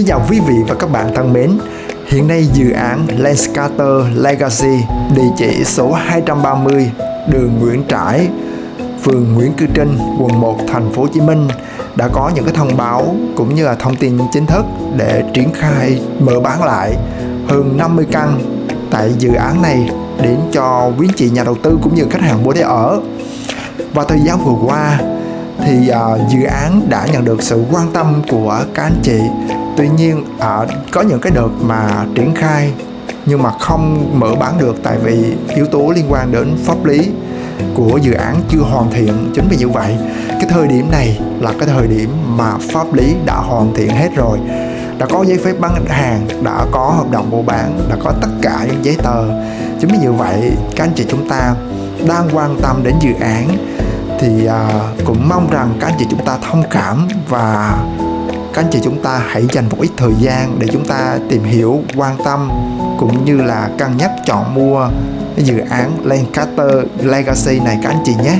Xin chào quý vị và các bạn thân mến. Hiện nay dự án Landscatter Legacy địa chỉ số 230 đường Nguyễn Trãi, phường Nguyễn Cư Trinh, quận 1, thành phố Hồ Chí Minh đã có những cái thông báo cũng như là thông tin chính thức để triển khai mở bán lại hơn 50 căn tại dự án này đến cho quý chị nhà đầu tư cũng như khách hàng mua để ở. Và thời gian vừa qua thì uh, dự án đã nhận được sự quan tâm của các anh chị. Tuy nhiên uh, có những cái đợt mà triển khai nhưng mà không mở bán được tại vì yếu tố liên quan đến pháp lý của dự án chưa hoàn thiện. Chính vì như vậy cái thời điểm này là cái thời điểm mà pháp lý đã hoàn thiện hết rồi. Đã có giấy phép bán hàng đã có hợp đồng mua bán đã có tất cả những giấy tờ. Chính vì như vậy các anh chị chúng ta đang quan tâm đến dự án thì à, cũng mong rằng các anh chị chúng ta thông cảm và các anh chị chúng ta hãy dành một ít thời gian để chúng ta tìm hiểu quan tâm cũng như là cân nhắc chọn mua cái dự án Lancaster Legacy này các anh chị nhé.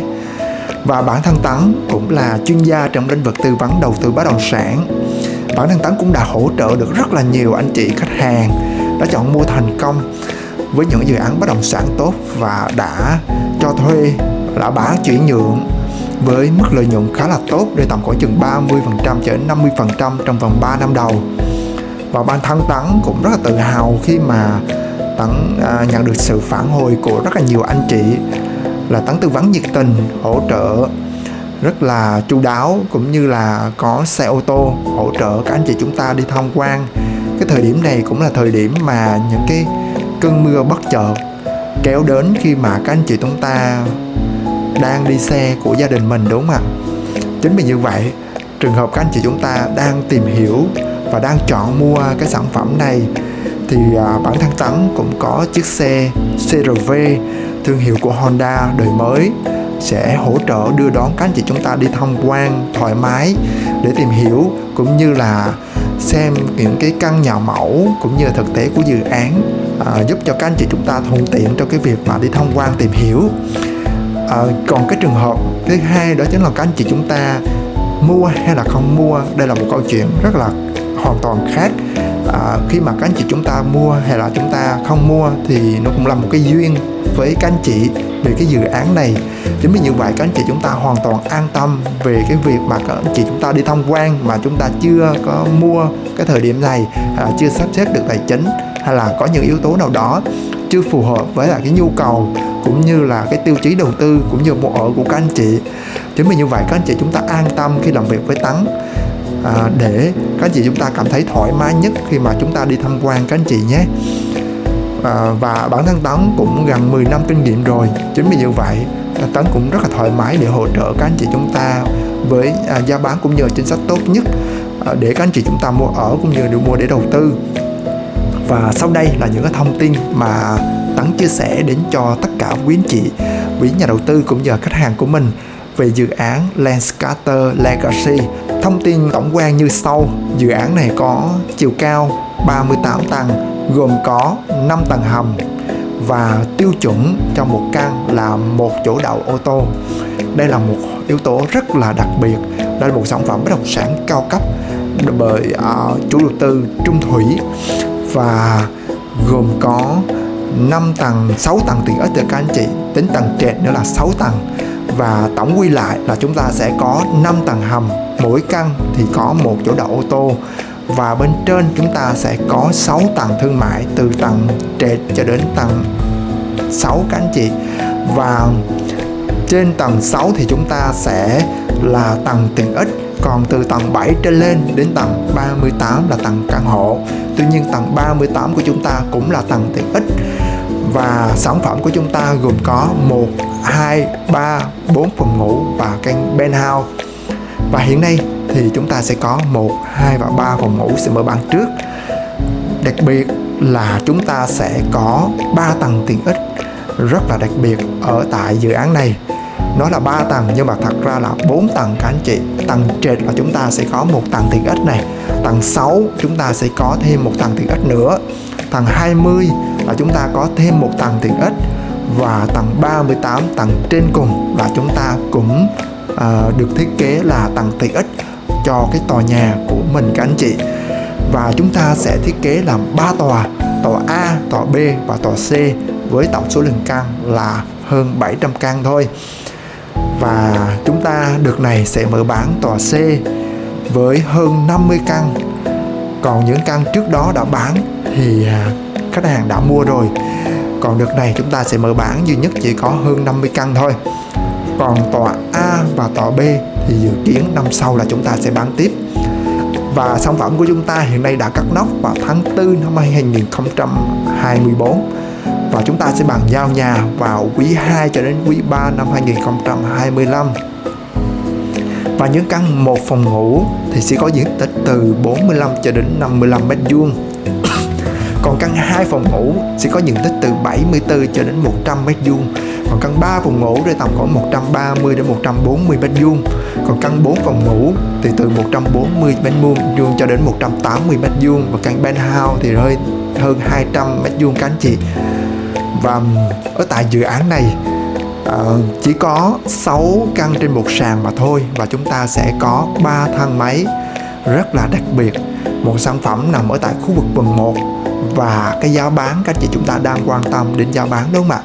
Và bản thân Tấn cũng là chuyên gia trong lĩnh vực tư vấn đầu tư bất động sản. Bản thân Tấn cũng đã hỗ trợ được rất là nhiều anh chị khách hàng đã chọn mua thành công với những dự án bất động sản tốt và đã cho thuê đã bán chuyển nhượng với mức lợi nhuận khá là tốt để tầm khoảng chừng 30% cho đến 50% trong vòng 3 năm đầu. Và ban thân Tấn cũng rất là tự hào khi mà Tấn à, nhận được sự phản hồi của rất là nhiều anh chị là Tấn tư vấn nhiệt tình hỗ trợ rất là chu đáo cũng như là có xe ô tô hỗ trợ các anh chị chúng ta đi tham quan. Cái thời điểm này cũng là thời điểm mà những cái cơn mưa bất chợt kéo đến khi mà các anh chị chúng ta đang đi xe của gia đình mình đúng không ạ? Chính vì như vậy trường hợp các anh chị chúng ta đang tìm hiểu và đang chọn mua cái sản phẩm này thì à, bản thân Tấn cũng có chiếc xe CRV thương hiệu của Honda đời mới sẽ hỗ trợ đưa đón các anh chị chúng ta đi tham quan thoải mái để tìm hiểu cũng như là xem những cái căn nhà mẫu cũng như là thực tế của dự án à, giúp cho các anh chị chúng ta thuận tiện cho cái việc mà đi tham quan tìm hiểu à, còn cái trường hợp thứ hai đó chính là các anh chị chúng ta mua hay là không mua đây là một câu chuyện rất là hoàn toàn khác. À, khi mà các anh chị chúng ta mua hay là chúng ta không mua thì nó cũng là một cái duyên với các anh chị về cái dự án này. Chính vì như vậy các anh chị chúng ta hoàn toàn an tâm về cái việc mà các anh chị chúng ta đi tham quan mà chúng ta chưa có mua cái thời điểm này à, chưa sắp xếp được tài chính hay là có những yếu tố nào đó chưa phù hợp với là cái nhu cầu cũng như là cái tiêu chí đầu tư cũng như mua ở của các anh chị. Chính vì như vậy các anh chị chúng ta an tâm khi làm việc với tấn. À, để các anh chị chúng ta cảm thấy thoải mái nhất khi mà chúng ta đi tham quan các anh chị nhé. À, và bản thân Tấn cũng gần 10 năm kinh nghiệm rồi. Chính vì như vậy Tấn cũng rất là thoải mái để hỗ trợ các anh chị chúng ta với à, giá bán cũng như chính sách tốt nhất à, để các anh chị chúng ta mua ở cũng như được mua để đầu tư. Và sau đây là những cái thông tin mà Tấn chia sẻ đến cho tất cả quý anh chị, quý nhà đầu tư cũng như khách hàng của mình về dự án Landscatter Legacy. Thông tin tổng quan như sau, dự án này có chiều cao 38 tầng, gồm có 5 tầng hầm và tiêu chuẩn cho một căn là một chỗ đậu ô tô. Đây là một yếu tố rất là đặc biệt, đây là một sản phẩm bất động sản cao cấp bởi uh, chủ đầu tư Trung Thủy và gồm có 5 tầng 6 tầng tiện ích cho các anh chị tính tầng trệt nữa là 6 tầng. Và tổng quy lại là chúng ta sẽ có 5 tầng hầm, mỗi căn thì có một chỗ đậu ô tô. Và bên trên chúng ta sẽ có 6 tầng thương mại, từ tầng trệt cho đến tầng 6 các anh chị. Và trên tầng 6 thì chúng ta sẽ là tầng tiện ích. Còn từ tầng 7 trở lên đến tầng 38 là tầng căn hộ. Tuy nhiên tầng 38 của chúng ta cũng là tầng tiện ích và sản phẩm của chúng ta gồm có 1, 2, 3, 4 phòng ngủ và căn penthouse và hiện nay thì chúng ta sẽ có 1, 2 và 3 phòng ngủ sẽ mở bán trước. Đặc biệt là chúng ta sẽ có 3 tầng tiện ích rất là đặc biệt ở tại dự án này. Nó là 3 tầng nhưng mà thật ra là 4 tầng các anh chị. Tầng trệt là chúng ta sẽ có một tầng tiện ích này. Tầng 6 chúng ta sẽ có thêm một tầng tiện ích nữa. Tầng 20 là chúng ta có thêm một tầng tiện ích và tầng 38 tầng trên cùng là chúng ta cũng uh, được thiết kế là tầng tiện ích cho cái tòa nhà của mình các anh chị. Và chúng ta sẽ thiết kế làm 3 tòa tòa A, tòa B và tòa C với tổng số lượng căn là hơn 700 căn thôi. Và chúng ta đợt này sẽ mở bán tòa C với hơn 50 căn. Còn những căn trước đó đã bán thì à, khách hàng đã mua rồi. Còn đợt này chúng ta sẽ mở bán duy nhất chỉ có hơn 50 căn thôi. Còn tòa A và tòa B thì dự kiến năm sau là chúng ta sẽ bán tiếp. Và sản phẩm của chúng ta hiện nay đã cắt nóc vào tháng 4 năm 2024 và chúng ta sẽ bàn giao nhà vào quý 2 cho đến quý 3 năm 2025 và những căn một phòng ngủ thì sẽ có diện tích từ 45 cho đến 55 mét vuông còn căn 2 phòng ngủ sẽ có diện tích từ 74 cho đến 100 mét vuông. Còn căn 3 phòng ngủ rơi tầm khoảng 130 đến 140 mét vuông. Còn căn 4 phòng ngủ thì từ 140 mét vuông cho đến 180 mét vuông. Và căn penthouse thì rơi hơn 200 mét vuông các anh chị. Và ở tại dự án này uh, chỉ có 6 căn trên một sàn mà thôi. Và chúng ta sẽ có 3 thang máy rất là đặc biệt một sản phẩm nằm ở tại khu vực quận 1 và cái giá bán các chị chúng ta đang quan tâm đến giá bán đúng không ạ?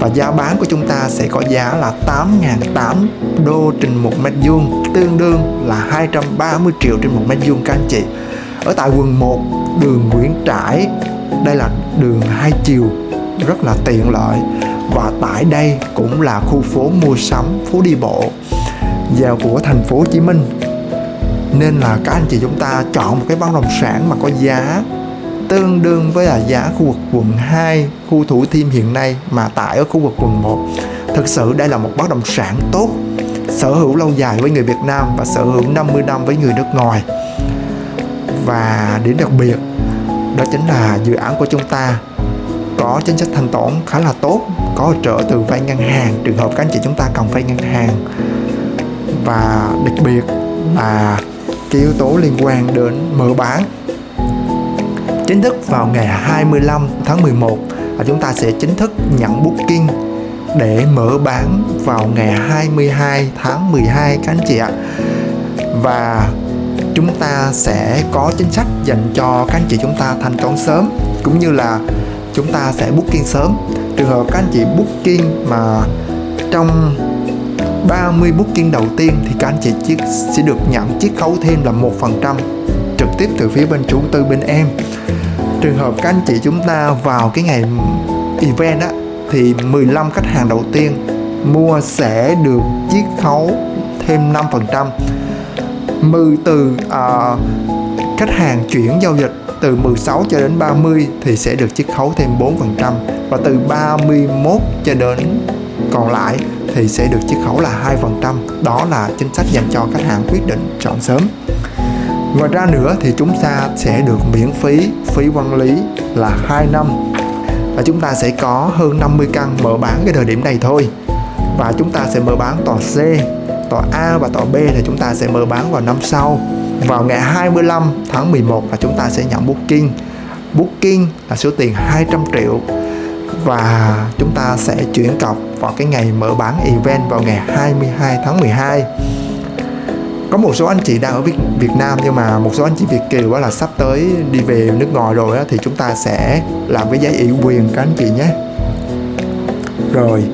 Và giá bán của chúng ta sẽ có giá là 8.800 đô trên một mét vuông, tương đương là 230 triệu trên một mét vuông các anh chị. Ở tại quận 1 đường Nguyễn Trãi, đây là đường hai chiều, rất là tiện lợi. Và tại đây cũng là khu phố mua sắm, phố đi bộ. Vào của thành phố Hồ Chí Minh nên là các anh chị chúng ta chọn một cái bất động sản mà có giá tương đương với là giá khu vực quận 2 khu Thủ Thiêm hiện nay mà tại ở khu vực quận 1 thực sự đây là một bất động sản tốt, sở hữu lâu dài với người Việt Nam và sở hữu 50 năm với người nước ngoài. Và điểm đặc biệt, đó chính là dự án của chúng ta có chính sách thanh toán khá là tốt, có hỗ trợ từ vay ngân hàng, trường hợp các anh chị chúng ta cần vay ngân hàng. Và đặc biệt là cái yếu tố liên quan đến mở bán. Chính thức vào ngày 25 tháng 11 và chúng ta sẽ chính thức nhận booking để mở bán vào ngày 22 tháng 12 các anh chị ạ. Và chúng ta sẽ có chính sách dành cho các anh chị chúng ta thanh toán sớm, cũng như là chúng ta sẽ booking sớm. Trường hợp các anh chị booking mà trong 30 booking đầu tiên thì các anh chị chiếc sẽ được nhận chiết khấu thêm là 1%, trực tiếp từ phía bên chủ tư bên em. Trường hợp các anh chị chúng ta vào cái ngày event á thì 15 khách hàng đầu tiên mua sẽ được chiết khấu thêm 5% mừ từ uh, khách hàng chuyển giao dịch từ 16 cho đến 30 thì sẽ được chiết khấu thêm 4% và từ 31 cho đến còn lại thì sẽ được chiết khấu là 2%. Đó là chính sách dành cho khách hàng quyết định chọn sớm. Ngoài ra nữa thì chúng ta sẽ được miễn phí phí quản lý là 2 năm. Và chúng ta sẽ có hơn 50 căn mở bán cái thời điểm này thôi. Và chúng ta sẽ mở bán tòa C, tòa A và tòa B thì chúng ta sẽ mở bán vào năm sau. Vào ngày 25 tháng 11 là chúng ta sẽ nhận booking. Booking là số tiền 200 triệu và chúng ta sẽ chuyển cọc vào cái ngày mở bán event vào ngày 22 tháng 12 có một số anh chị đang ở Việt, Việt Nam nhưng mà một số anh chị Việt kiều đó là sắp tới đi về nước ngoài rồi đó, thì chúng ta sẽ làm cái giấy ủy quyền các anh chị nhé. Rồi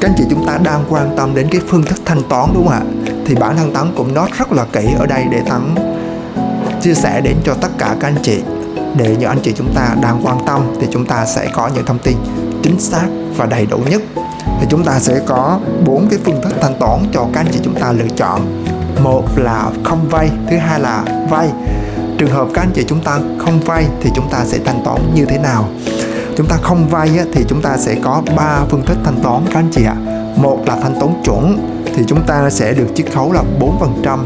các anh chị chúng ta đang quan tâm đến cái phương thức thanh toán đúng không ạ? Thì bản thân Tấn cũng nói rất là kỹ ở đây để Tấn chia sẻ đến cho tất cả các anh chị. Để những anh chị chúng ta đang quan tâm thì chúng ta sẽ có những thông tin chính xác và đầy đủ nhất. Thì chúng ta sẽ có bốn cái phương thức thanh toán cho các anh chị chúng ta lựa chọn. Một là không vay, thứ hai là vay. Trường hợp các anh chị chúng ta không vay thì chúng ta sẽ thanh toán như thế nào? Chúng ta không vay thì chúng ta sẽ có ba phương thức thanh toán các anh chị ạ. Một là thanh toán chuẩn, thì chúng ta sẽ được chiết khấu là 4%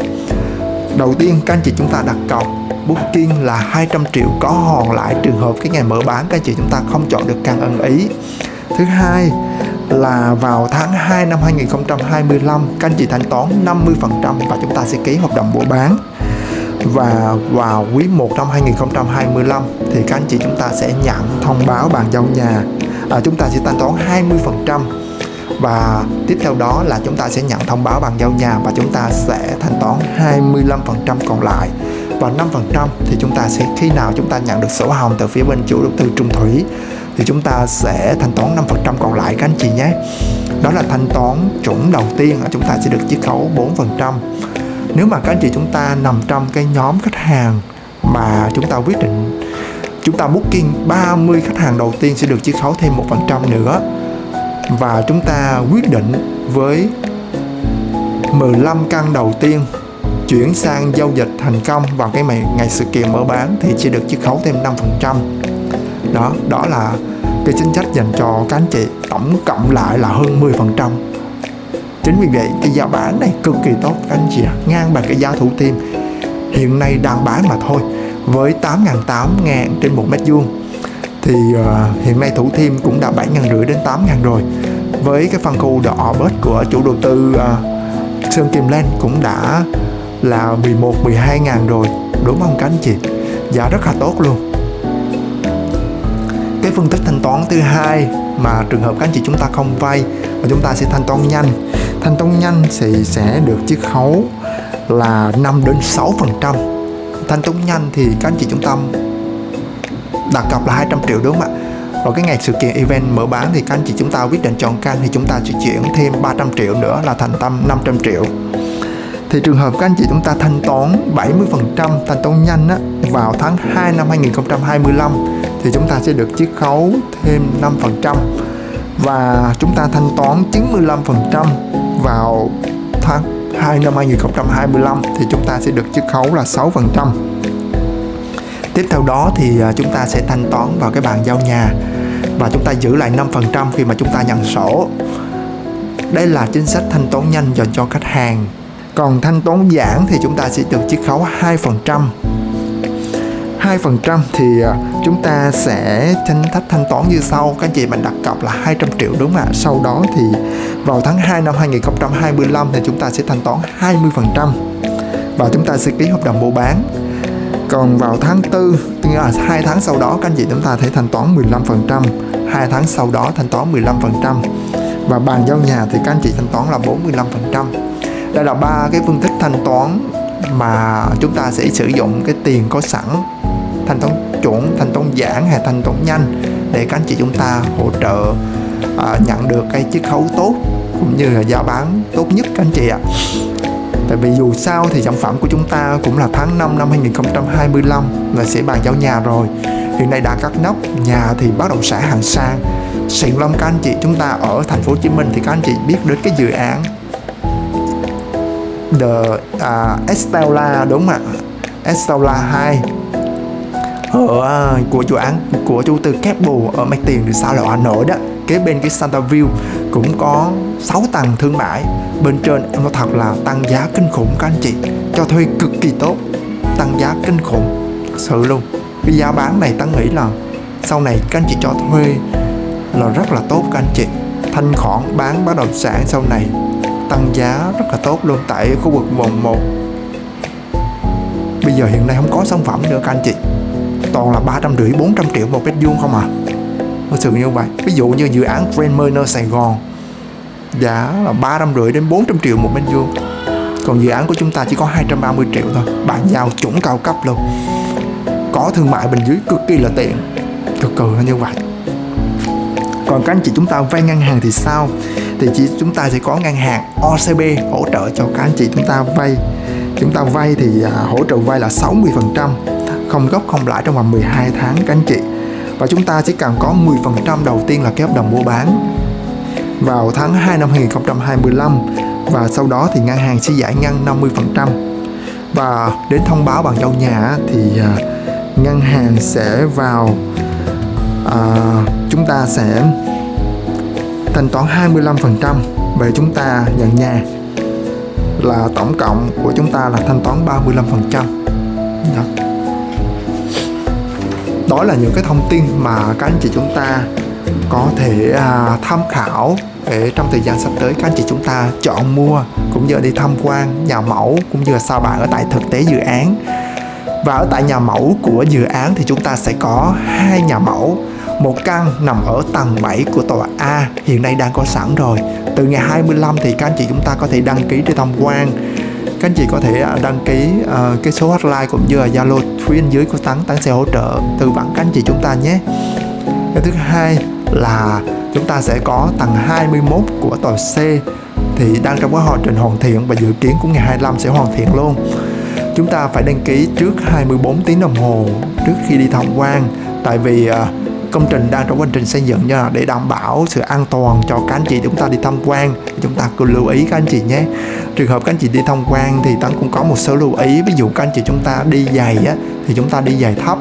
đầu tiên các anh chị chúng ta đặt cọc. Booking là 200 triệu có hòn lại trường hợp cái ngày mở bán các anh chị chúng ta không chọn được căn ưng ý. Thứ hai là vào tháng 2 năm 2025 các anh chị thanh toán 50% và chúng ta sẽ ký hợp đồng mua bán. Và vào quý 1 năm 2025 thì các anh chị chúng ta sẽ nhận thông báo bàn giao nhà. À, chúng ta sẽ thanh toán 20% và tiếp theo đó là chúng ta sẽ nhận thông báo bàn giao nhà và chúng ta sẽ thanh toán 25% còn lại. Và 5% thì chúng ta sẽ, khi nào chúng ta nhận được sổ hồng từ phía bên chủ đầu tư Trung Thủy thì chúng ta sẽ thanh toán 5% còn lại, các anh chị nhé. Đó là thanh toán chuẩn đầu tiên là chúng ta sẽ được chiết khấu 4% nếu mà các anh chị chúng ta nằm trong cái nhóm khách hàng mà chúng ta quyết định, chúng ta booking 30 khách hàng đầu tiên sẽ được chiết khấu thêm 1% nữa và chúng ta quyết định với 15 căn đầu tiên chuyển sang giao dịch thành công vào cái ngày, ngày sự kiện mở bán thì chỉ được chiết khấu thêm 5% đó đó là cái chính sách dành cho các anh chị tổng cộng lại là hơn 10% chính vì vậy cái giá bán này cực kỳ tốt các anh chị ạ ngang bằng cái giá thủ thiêm. Hiện nay đang bán mà thôi với 8.800 ngàn trên một mét vuông thì uh, hiện nay thủ thiêm cũng đã 7 ngàn rưỡi đến 8 ngàn rồi. Với cái phân khu đỏ bớt của chủ đầu tư uh, Sơn Kim Lên cũng đã là 11 12 ngàn rồi. Đúng không các anh chị. Giá rất là tốt luôn. Cái phương thức thanh toán thứ hai mà trường hợp các anh chị chúng ta không vay và chúng ta sẽ thanh toán nhanh. Thanh toán nhanh thì sẽ được chiết khấu là 5 đến 6 phần trăm. Thanh toán nhanh thì các anh chị chúng ta đặt cọc là 200 triệu đúng không ạ? Rồi cái ngày sự kiện event mở bán thì các anh chị chúng ta quyết định chọn căn thì chúng ta sẽ chuyển thêm 300 triệu nữa là thành tâm 500 triệu. Thì trường hợp các anh chị chúng ta thanh toán 70% thanh toán nhanh á, vào tháng 2 năm 2025 thì chúng ta sẽ được chiết khấu thêm 5% và chúng ta thanh toán 95% vào tháng 2 năm 2025 thì chúng ta sẽ được chiết khấu là 6%. Tiếp theo đó thì à, chúng ta sẽ thanh toán vào cái bàn giao nhà và chúng ta giữ lại 5% khi mà chúng ta nhận sổ. Đây là chính sách thanh toán nhanh dành cho khách hàng. Còn thanh toán giãn thì chúng ta sẽ được chiết khấu 2% 2% thì à, chúng ta sẽ thanh thách thanh toán như sau các anh chị mình đặt cọc là 200 triệu đúng không ạ sau đó thì vào tháng 2 năm 2025 thì chúng ta sẽ thanh toán 20% và chúng ta sẽ ký hợp đồng mua bán còn vào tháng 4 tức là hai tháng sau đó các anh chị chúng ta thể thanh toán 15% hai tháng sau đó thanh toán 15% và bàn giao nhà thì các anh chị thanh toán là 45% đây là ba cái phương thức thanh toán mà chúng ta sẽ sử dụng cái tiền có sẵn. Thanh toán chuẩn thanh toán giãn hay thanh toán nhanh để các anh chị chúng ta hỗ trợ à, nhận được cái chiết khấu tốt cũng như là giá bán tốt nhất các anh chị ạ. Tại vì dù sao thì sản phẩm của chúng ta cũng là tháng 5 năm 2025 là sẽ bàn giao nhà rồi. Hiện nay đã cắt nóc, nhà thì bất động sản hàng sang. Xịn lắm các anh chị. Chúng ta ở thành phố Hồ Chí Minh thì các anh chị biết đến cái dự án The uh, Estella đúng không ạ? Estella 2 ở uh, của dự án của chủ tư Keppel ở Mặt Tiền thì sao lộ Hà Nội đó. Kế bên cái Santa View cũng có 6 tầng thương mại. Bên trên em nói thật là tăng giá kinh khủng các anh chị. Cho thuê cực kỳ tốt, tăng giá kinh khủng. Thật sự luôn. Cái giá bán này tăng nghĩ là sau này các anh chị cho thuê là rất là tốt các anh chị. Thanh khoản bán bất động sản sau này tăng giá rất là tốt luôn tại khu vực vùng 1 bây giờ hiện nay không có sản phẩm nữa các anh chị. Toàn là ba trăm rưỡi, bốn trăm triệu một mét vuông không à thật sự như vậy ví dụ như dự án Grand Mariner Sài Gòn giá là ba trăm rưỡi đến 400 triệu một mét vuông. Còn dự án của chúng ta chỉ có 230 triệu thôi. Bàn giao chuẩn cao cấp luôn. Có thương mại bên dưới cực kỳ là tiện. Cực kỳ như vậy. Còn các anh chị chúng ta vay ngân hàng thì sao? Thì chỉ chúng ta sẽ có ngân hàng OCB hỗ trợ cho các anh chị chúng ta vay. Chúng ta vay thì à, hỗ trợ vay là 60 phần trăm. Không gốc không lãi trong vòng 12 tháng các anh chị và chúng ta chỉ cần có 10% đầu tiên là cái hợp đồng mua bán. Vào tháng 2 năm 2025 và sau đó thì ngân hàng sẽ giải ngân 50% và đến thông báo bằng giao nhà thì à, ngân hàng sẽ vào à, chúng ta sẽ thanh toán 25% về chúng ta nhận nhà là tổng cộng của chúng ta là thanh toán 35% đó đó là những cái thông tin mà các anh chị chúng ta có thể à, tham khảo để trong thời gian sắp tới các anh chị chúng ta chọn mua cũng như đi tham quan nhà mẫu cũng như là sao bạn ở tại thực tế dự án. Và ở tại nhà mẫu của dự án thì chúng ta sẽ có hai nhà mẫu. Một căn nằm ở tầng 7 của tòa A hiện nay đang có sẵn rồi. Từ ngày 25 thì các anh chị chúng ta có thể đăng ký để tham quan các anh chị có thể à, đăng ký uh, cái số hotline cũng như là zalo phía bên dưới của tấn tấn sẽ hỗ trợ tư vấn các anh chị chúng ta nhé. Cái thứ hai là chúng ta sẽ có tầng 21 của tòa C thì đang trong quá trình trình hoàn thiện và dự kiến của ngày 25 sẽ hoàn thiện luôn. Chúng ta phải đăng ký trước 24 tiếng đồng hồ trước khi đi tham quan tại vì uh, công trình đang trong quá trình xây dựng nha để đảm bảo sự an toàn cho các anh chị chúng ta đi tham quan. Chúng ta cứ lưu ý các anh chị nhé. Trường hợp các anh chị đi tham quan thì tấn cũng có một số lưu ý. Ví dụ các anh chị chúng ta đi giày á thì chúng ta đi giày thấp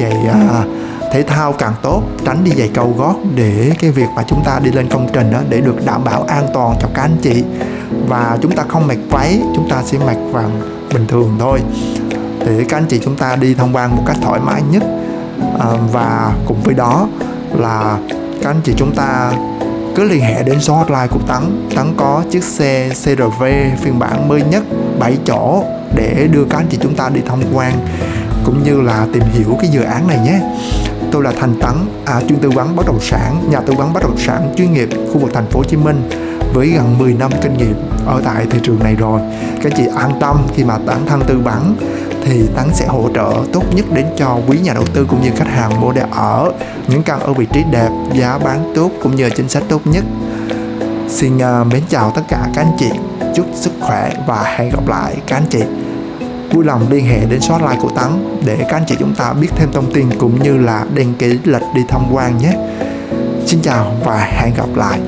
giày à, thể thao càng tốt tránh đi giày cầu gót để cái việc mà chúng ta đi lên công trình đó để được đảm bảo an toàn cho các anh chị. Và chúng ta không mặc váy chúng ta sẽ mặc vào bình thường thôi. Để các anh chị chúng ta đi tham quan một cách thoải mái nhất à, và cùng với đó là các anh chị chúng ta cứ liên hệ đến số hotline của Tấn. Tấn có chiếc xe CRV phiên bản mới nhất 7 chỗ để đưa các anh chị chúng ta đi tham quan cũng như là tìm hiểu cái dự án này nhé. Tôi là Thành Tấn à, chuyên tư vấn bất động sản nhà tư vấn bất động sản chuyên nghiệp khu vực thành phố Hồ Chí Minh với gần 10 năm kinh nghiệm ở tại thị trường này rồi. Các chị an tâm khi mà Tấn thân tư vấn thì Tấn sẽ hỗ trợ tốt nhất đến cho quý nhà đầu tư cũng như khách hàng mua để ở những căn ở vị trí đẹp giá bán tốt cũng như chính sách tốt nhất xin uh, mến chào tất cả các anh chị chúc sức khỏe và hẹn gặp lại các anh chị vui lòng liên hệ đến số hotline của Tấn để các anh chị chúng ta biết thêm thông tin cũng như là đăng ký lịch đi tham quan nhé. Xin chào và hẹn gặp lại.